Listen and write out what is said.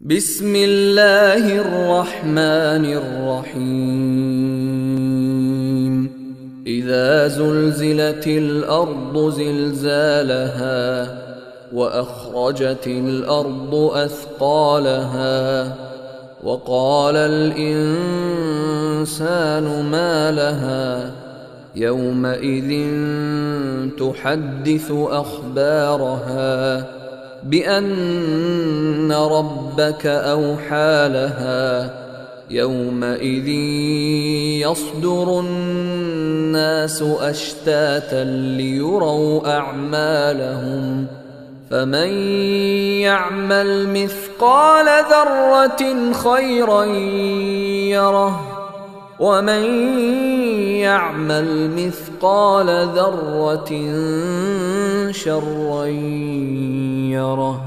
بسم الله الرحمن الرحيم. إذا زلزلت الأرض زلزالها وأخرجت الأرض أثقالها وقال الإنسان ما لها يومئذ تحدث أخبارها بأن ربك أوحى لها يومئذ يصدر الناس أشتاتا ليروا أعمالهم فمن يعمل مثقال ذرة خيرا يره ومن يعمل مثقال ذرة شرا يره